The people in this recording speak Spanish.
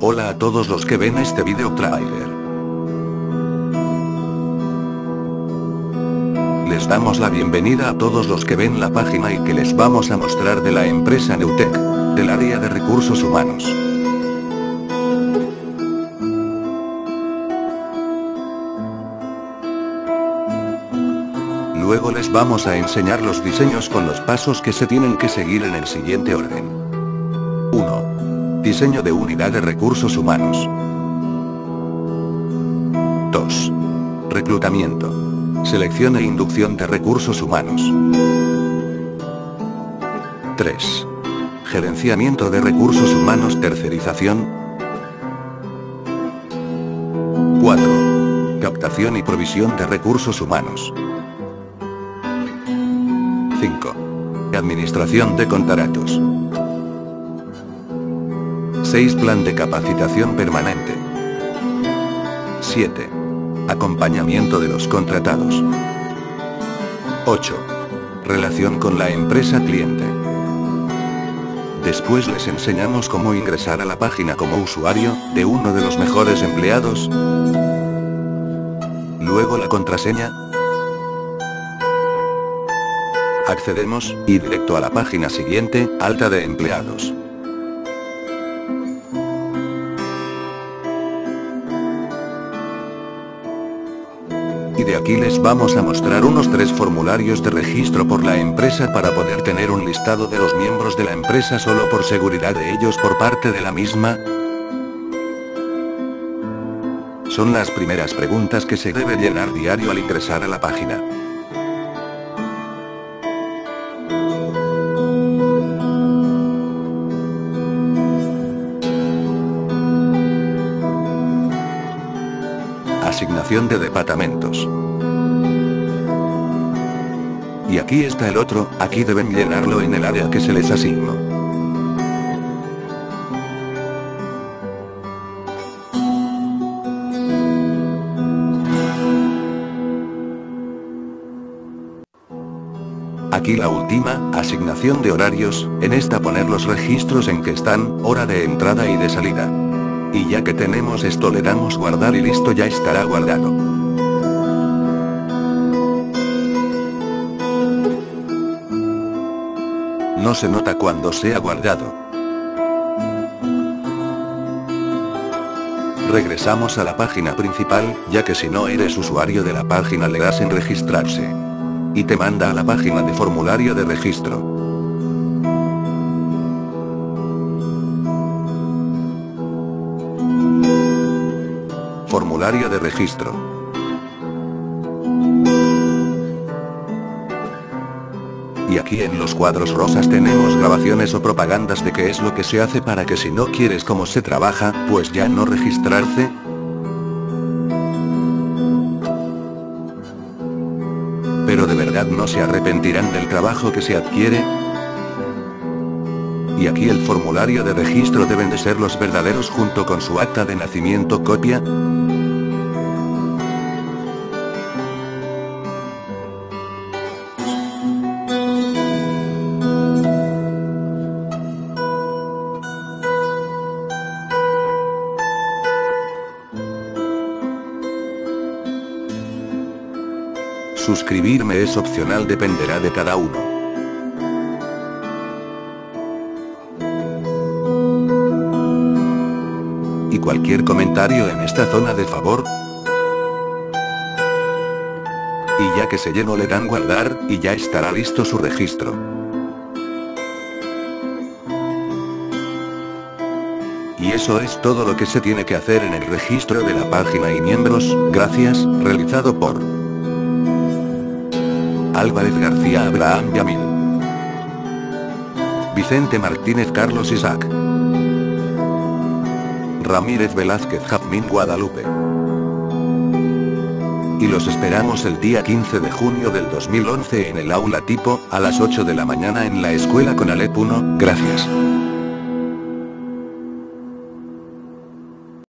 Hola a todos los que ven este video trailer. Les damos la bienvenida a todos los que ven la página y que les vamos a mostrar de la empresa Neutec, del área de recursos humanos. Luego les vamos a enseñar los diseños con los pasos que se tienen que seguir en el siguiente orden. 1. Diseño de unidad de recursos humanos. 2. Reclutamiento. Selección e inducción de recursos humanos. 3. Gerenciamiento de recursos humanos tercerización. 4. Captación y provisión de recursos humanos. 5. Administración de contratos. 6. Plan de capacitación permanente. 7. Acompañamiento de los contratados. 8. Relación con la empresa cliente. Después les enseñamos cómo ingresar a la página como usuario, de uno de los mejores empleados. Luego la contraseña. Accedemos, y directo a la página siguiente, alta de empleados. De aquí les vamos a mostrar unos tres formularios de registro por la empresa para poder tener un listado de los miembros de la empresa solo por seguridad de ellos por parte de la misma. Son las primeras preguntas que se debe llenar diario al ingresar a la página. De departamentos. Y aquí está el otro, aquí deben llenarlo en el área que se les asignó. Aquí la última, asignación de horarios, en esta poner los registros en que están, hora de entrada y de salida. Y ya que tenemos esto le damos guardar y listo ya estará guardado. No se nota cuando sea guardado. Regresamos a la página principal, ya que si no eres usuario de la página le das en registrarse. Y te manda a la página de formulario de registro. Formulario de registro. Y aquí en los cuadros rosas tenemos grabaciones o propagandas de qué es lo que se hace para que si no quieres cómo se trabaja, pues ya no registrarse. Pero de verdad no se arrepentirán del trabajo que se adquiere. Y aquí el formulario de registro deben de ser los verdaderos junto con su acta de nacimiento copia. Suscribirme es opcional dependerá de cada uno. Cualquier comentario en esta zona de favor. Y ya que se llenó le dan guardar, y ya estará listo su registro. Y eso es todo lo que se tiene que hacer en el registro de la página y miembros, gracias, realizado por Álvarez García Abraham Yamil. Vicente Martínez Carlos Isaac. Ramírez Velázquez Jazmín Guadalupe. Y los esperamos el día 15 de junio del 2011 en el aula tipo, a las 8 de la mañana en la escuela con Alep 1, gracias.